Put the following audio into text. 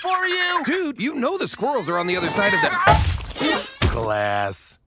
for you! Dude, you know the squirrels are on the other side of the glass.